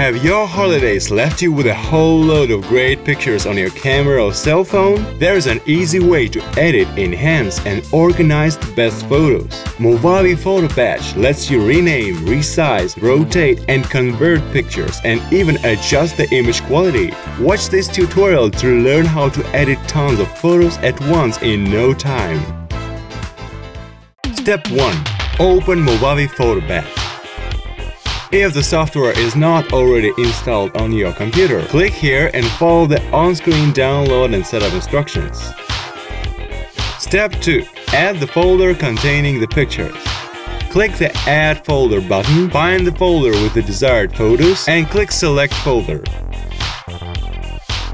Have your holidays left you with a whole load of great pictures on your camera or cell phone? There's an easy way to edit, enhance, and organize the best photos. Movavi Photo Batch lets you rename, resize, rotate, and convert pictures and even adjust the image quality. Watch this tutorial to learn how to edit tons of photos at once in no time. Step 1. Open Movavi Photo Batch. If the software is not already installed on your computer, click here and follow the on-screen download and setup instructions. Step 2. Add the folder containing the pictures. Click the Add Folder button, find the folder with the desired photos, and click Select Folder.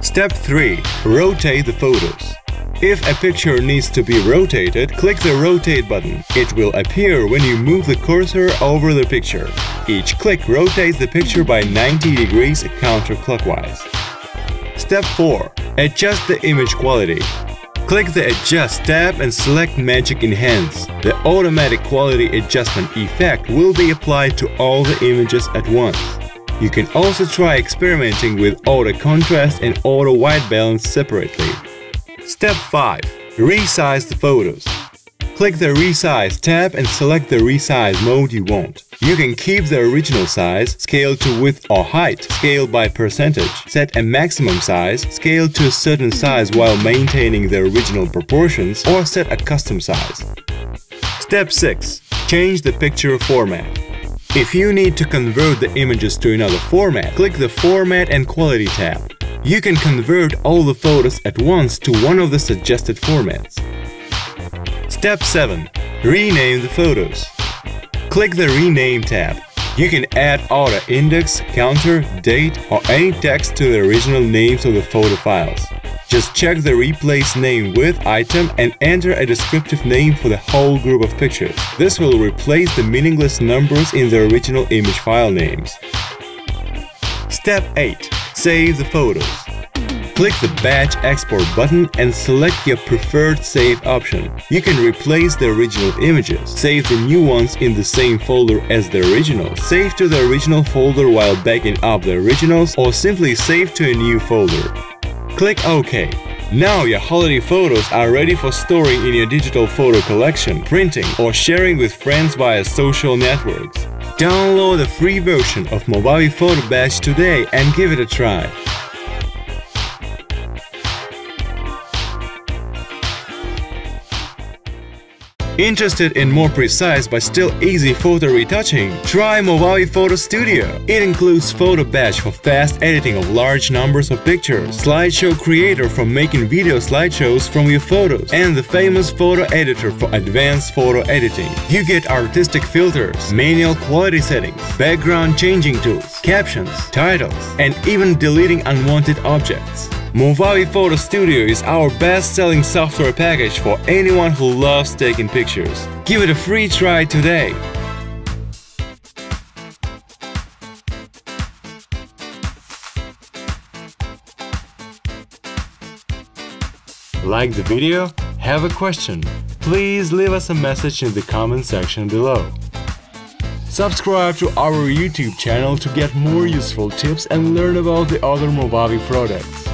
Step 3. Rotate the photos. If a picture needs to be rotated, click the Rotate button. It will appear when you move the cursor over the picture. Each click rotates the picture by 90 degrees counterclockwise. Step 4. Adjust the image quality. Click the Adjust tab and select Magic Enhance. The automatic quality adjustment effect will be applied to all the images at once. You can also try experimenting with auto contrast and auto white balance separately. Step 5. Resize the photos. Click the Resize tab and select the resize mode you want. You can keep the original size, scale to width or height, scale by percentage, set a maximum size, scale to a certain size while maintaining the original proportions, or set a custom size. Step 6. Change the picture format. If you need to convert the images to another format, click the Format and Quality tab. You can convert all the photos at once to one of the suggested formats. Step 7. Rename the photos. Click the Rename tab. You can add auto index, counter, date, or any text to the original names of the photo files. Just check the replace name with item and enter a descriptive name for the whole group of pictures. This will replace the meaningless numbers in the original image file names. Step 8. Save the photos. Click the Batch Export button and select your preferred save option. You can replace the original images, save the new ones in the same folder as the original, save to the original folder while backing up the originals, or simply save to a new folder. Click OK. Now your holiday photos are ready for storing in your digital photo collection, printing, or sharing with friends via social networks. Download a free version of Movavi Photo Batch today and give it a try. Interested in more precise but still easy photo retouching? Try Movavi Photo Studio. It includes Photo Batch for fast editing of large numbers of pictures, Slideshow Creator for making video slideshows from your photos, and the famous Photo Editor for advanced photo editing. You get artistic filters, manual quality settings, background changing tools, captions, titles, and even deleting unwanted objects. Movavi Photo Studio is our best-selling software package for anyone who loves taking pictures. Give it a free try today. Like the video? Have a question? Please leave us a message in the comment section below. Subscribe to our YouTube channel to get more useful tips and learn about the other Movavi products.